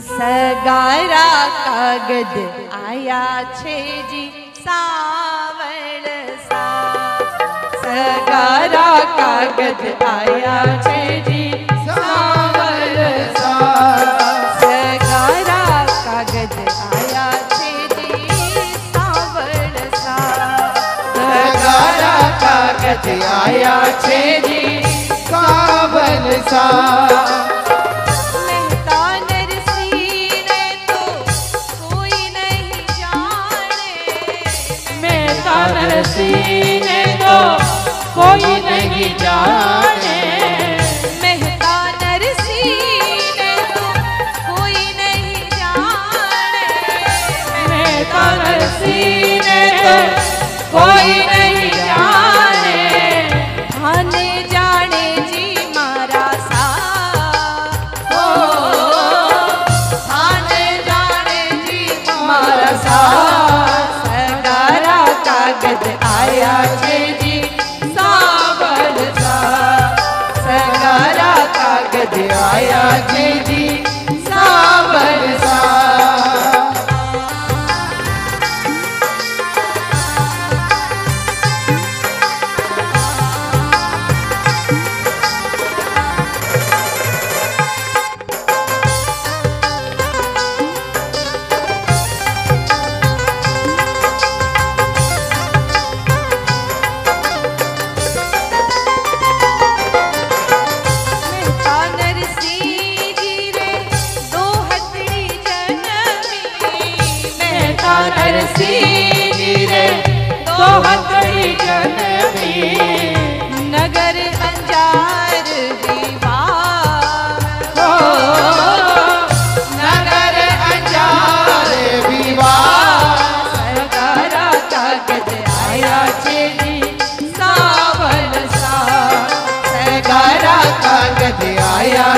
સગારા કાગદ આયા છે જી સાવળ સા સગારા કાગદ આયા છે જી સાવળ સગારા કાગદ આયા છે જી સાવળ સા સગારા કાગજ આયા છે જી સાવલ સા अगर सीने दो कोई नहीं जाने नर तो, कोई नहीं तो, कोई नहीं आया जे जी कागज़ आया जे जी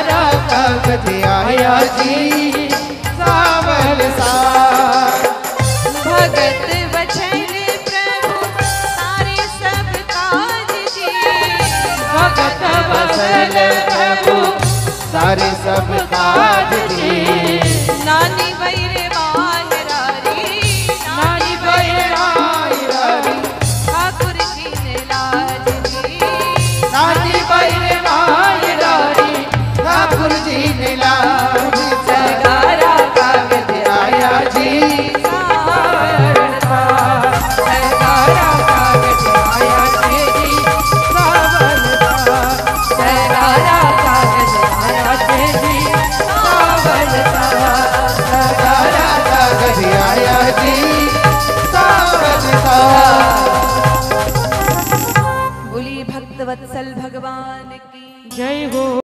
हरा कागज़ आया जी। सावर सा भगत बचन प्रभु तारे सब काज जी। भगत बसल प्रभु तारे सब काज जी।